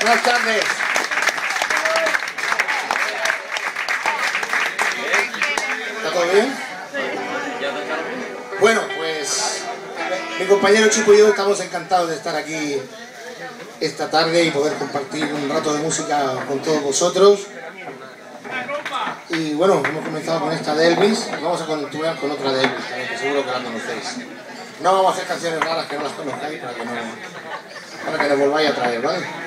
Buenas tardes. ¿Está todo bien? Bueno, pues mi compañero Chico y yo estamos encantados de estar aquí esta tarde y poder compartir un rato de música con todos vosotros. Y bueno, hemos comenzado con esta de Elvis, vamos a continuar con otra de Elvis que seguro que la conocéis. No vamos a hacer canciones raras que no las conozcáis para que no para que nos volváis a traer, ¿vale?